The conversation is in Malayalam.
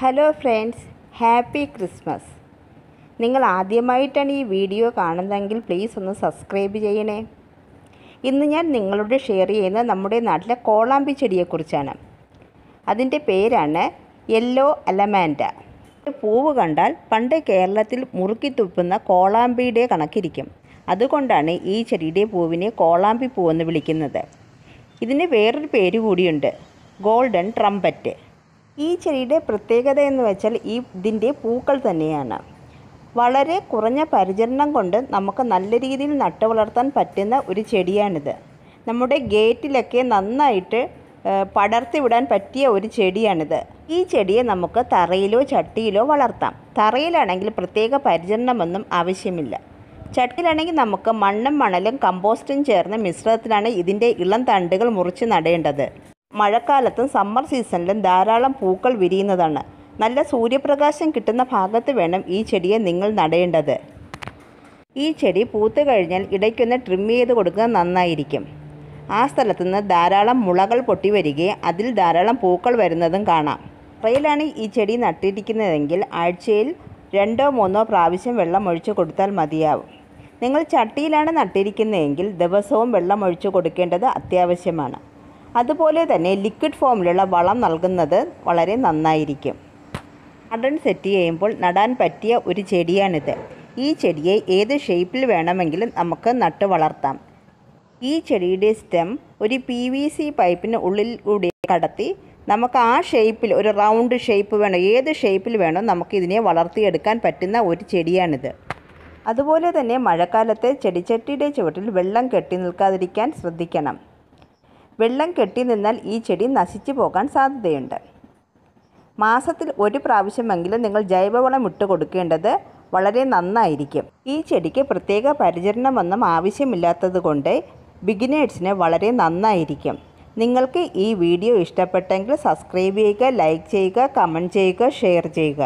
ഹലോ ഫ്രണ്ട്സ് ഹാപ്പി ക്രിസ്മസ് നിങ്ങൾ ആദ്യമായിട്ടാണ് ഈ വീഡിയോ കാണുന്നതെങ്കിൽ പ്ലീസ് ഒന്ന് സബ്സ്ക്രൈബ് ചെയ്യണേ. ഇന്ന് ഞാൻ നിങ്ങളോട് ഷെയർ ചെയ്യുന്നത് നമ്മുടെ നാട്ടിലെ കോളാമ്പി ചെടിയെക്കുറിച്ചാണ്. അതിന്റെ പേരാണ് യെല്ലോ അലമാൻഡ പൂവ് കണ്ടാൽ പണ്ട് കേരളത്തിൽ മുറുക്കി തുപ്പുന്ന കോളാമ്പിയുടെ കണക്കിരിക്കും. അതുകൊണ്ടാണ് ഈ ചെടിയുടെ പൂവിനെ കോളാമ്പി പൂവെന്ന് വിളിക്കുന്നത്. ഇതിന് വേറൊരു പേര് കൂടിയുണ്ട്. ഗോൾഡൻ ട്രംപറ്റ് ഈ ചെടിയുടെ പ്രത്യേകത എന്ന് വെച്ചാൽ ഈ ഇതിന്റെ പൂക്കൾ തന്നെയാണ്. വളരെ കുറഞ്ഞ പരിചരണം കൊണ്ട് നമുക്ക് നല്ല രീതിയിൽ നട്ടു വളർത്താൻ പറ്റുന്ന ഒരു ചെടിയാണിത്. നമ്മുടെ ഗേറ്റിലൊക്കെ നന്നായിട്ട് പടർത്തി വിടാൻ പറ്റിയ ഒരു ചെടിയാണിത്. ഈ ചെടിയെ നമുക്ക് തറയിലോ ചട്ടിയിലോ വളർത്താം. തറയിലാണെങ്കിൽ പ്രത്യേക പരിചരണമൊന്നും ആവശ്യമില്ല. ചട്ടിയിലാണെങ്കിൽ നമുക്ക് മണ്ണും മണലും കമ്പോസ്റ്റും ചേർന്ന മിശ്രിതത്തിലാണ് ഇതിന്റെ ഇളം തണ്ടുകൾ മുറിച്ച് നടേണ്ടത്. മഴക്കാലത്തും സമ്മർ സീസണിലും ധാരാളം പൂക്കൾ വിരിയുന്നതാണ്. നല്ല സൂര്യപ്രകാശം കിട്ടുന്ന ഭാഗത്ത് വേണം ഈ ചെടിയെ നിങ്ങൾ നടേണ്ടത്. ഈ ചെടി പൂത്തു കഴിഞ്ഞാൽ ഇടയ്ക്കൊന്ന് ട്രിം ചെയ്ത് കൊടുക്കുക നന്നായിരിക്കും. ആ സ്ഥലത്തു നിന്ന് ധാരാളം മുളകൾ പൊട്ടി വരികയും അതിൽ ധാരാളം പൂക്കൾ വരുന്നതും കാണാം. റെയിലാണ് ഈ ചെടി നട്ടിരിക്കുന്നതെങ്കിൽ ആഴ്ചയിൽ രണ്ടോ മൂന്നോ പ്രാവശ്യം വെള്ളം ഒഴിച്ചു കൊടുത്താൽ മതിയാവും. നിങ്ങൾ ചട്ടിയിലാണ് നട്ടിരിക്കുന്നതെങ്കിൽ ദിവസവും വെള്ളം ഒഴിച്ചു കൊടുക്കേണ്ടത് അത്യാവശ്യമാണ്. അതുപോലെ തന്നെ ലിക്വിഡ് ഫോമിലുള്ള വളം നൽകുന്നത് വളരെ നന്നായിരിക്കും. ഗാർഡൻ സെറ്റ് ചെയ്യുമ്പോൾ നടാൻ പറ്റിയ ഒരു ചെടിയാണിത്. ഈ ചെടിയെ ഏത് ഷേപ്പിൽ വേണമെങ്കിലും നമുക്ക് നട്ട് വളർത്താം. ഈ ചെടിയുടെ സ്റ്റെം ഒരു പി വി സി പൈപ്പിന് ഉള്ളിൽ കൂടി കടത്തി നമുക്ക് ആ ഷേപ്പിൽ ഒരു റൗണ്ട് ഷേപ്പ് വേണം ഏത് ഷേപ്പിൽ വേണോ നമുക്ക് ഇതിനെ വളർത്തിയെടുക്കാൻ പറ്റുന്ന ഒരു ചെടിയാണിത്. അതുപോലെ തന്നെ മഴക്കാലത്ത് ചെടിച്ചട്ടിയുടെ ചുവട്ടിൽ വെള്ളം കെട്ടി നിൽക്കാതിരിക്കാൻ ശ്രദ്ധിക്കണം. വെള്ളം കെട്ടി നിന്നാൽ ഈ ചെടി നശിച്ചു പോകാൻ സാധ്യതയുണ്ട്. മാസത്തിൽ ഒരു പ്രാവശ്യമെങ്കിലും നിങ്ങൾ ജൈവവളം ഇട്ട് കൊടുക്കേണ്ടത് വളരെ നന്നായിരിക്കും. ഈ ചെടിക്ക് പ്രത്യേക പരിചരണമൊന്നും ആവശ്യമില്ലാത്തത് കൊണ്ട് ബിഗിനേഴ്സിന് വളരെ നന്നായിരിക്കും. നിങ്ങൾക്ക് ഈ വീഡിയോ ഇഷ്ടപ്പെട്ടെങ്കിൽ സബ്സ്ക്രൈബ് ചെയ്യുക ലൈക്ക് ചെയ്യുക കമന്റ് ചെയ്യുക ഷെയർ ചെയ്യുക.